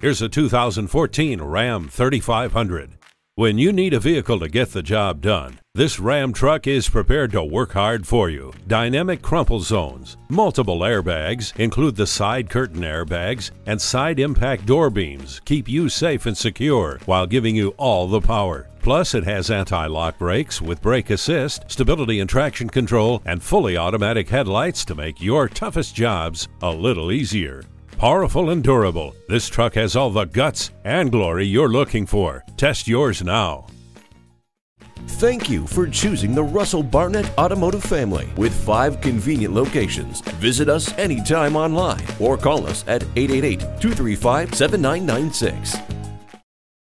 Here's a 2014 Ram 3500. When you need a vehicle to get the job done, this Ram truck is prepared to work hard for you. Dynamic crumple zones, multiple airbags, include the side curtain airbags, and side impact door beams keep you safe and secure while giving you all the power. Plus, it has anti lock brakes with brake assist, stability and traction control, and fully automatic headlights to make your toughest jobs a little easier. Powerful and durable, this truck has all the guts and glory you're looking for. Test yours now. Thank you for choosing the Russell Barnett Automotive family with five convenient locations. Visit us anytime online or call us at 888 235 7996.